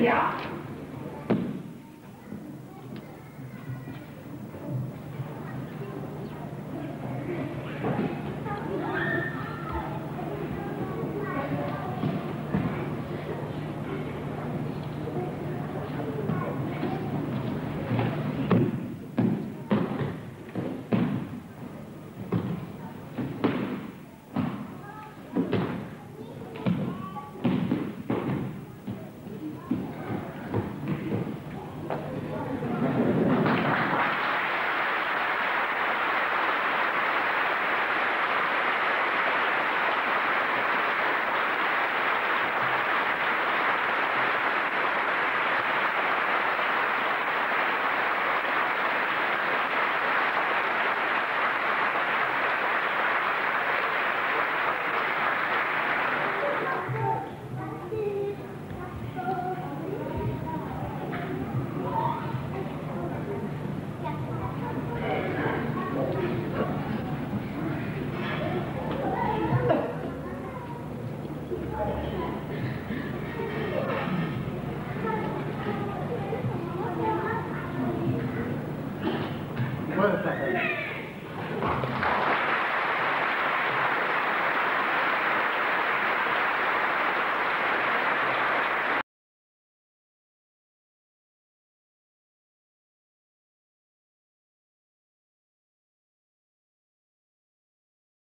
Yeah.